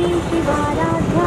की शिवाराधना